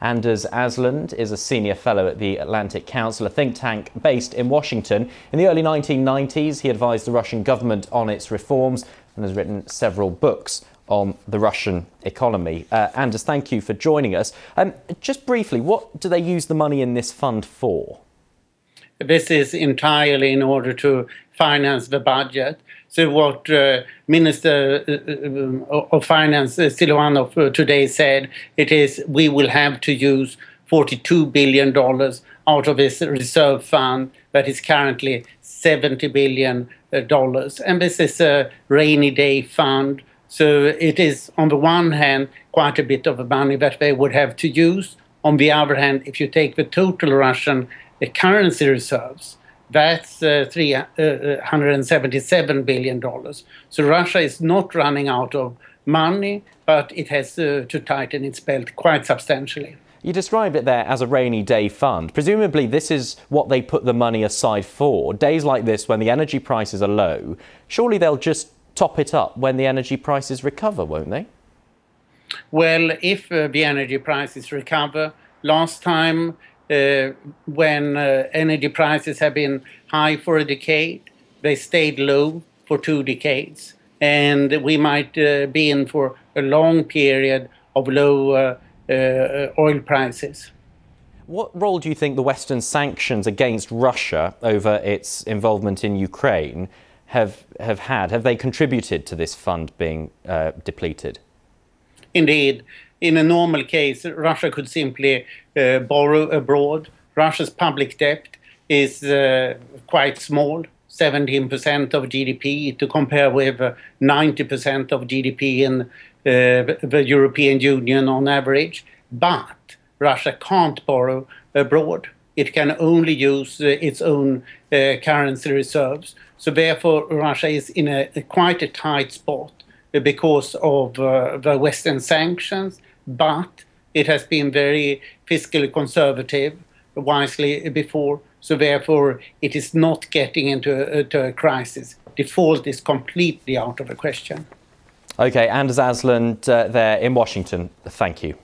Anders Aslund is a senior fellow at the Atlantic Council, a think tank based in Washington. In the early 1990s, he advised the Russian government on its reforms and has written several books on the Russian economy. Uh, Anders, thank you for joining us. Um, just briefly, what do they use the money in this fund for? This is entirely in order to finance the budget. So what uh, Minister uh, uh of Finance uh, Siluanov uh, today said, it is we will have to use 42 billion dollars out of this reserve fund that is currently 70 billion uh, dollars, and this is a rainy day fund. So it is on the one hand quite a bit of money that they would have to use. On the other hand, if you take the total Russian currency reserves, that's uh, $377 uh, billion. So Russia is not running out of money, but it has uh, to tighten its belt quite substantially. You describe it there as a rainy day fund. Presumably, this is what they put the money aside for. Days like this, when the energy prices are low, surely they'll just top it up when the energy prices recover, won't they? Well, if uh, the energy prices recover, last time uh, when uh, energy prices have been high for a decade, they stayed low for two decades. And we might uh, be in for a long period of low oil prices. What role do you think the Western sanctions against Russia over its involvement in Ukraine have, have had? Have they contributed to this fund being uh, depleted? Indeed in a normal case, Russia could simply uh, borrow abroad. Russia's public debt is uh, quite small, 17% of GDP, to compare with uh, 90% of GDP in uh, the European Union on average. But Russia can't borrow abroad. It can only use uh, its own uh, currency reserves. So therefore, Russia is in a, a quite a tight spot because of uh, the Western sanctions but it has been very fiscally conservative wisely before. So therefore, it is not getting into a, into a crisis. Default is completely out of the question. Okay, Anders Aslund uh, there in Washington. Thank you.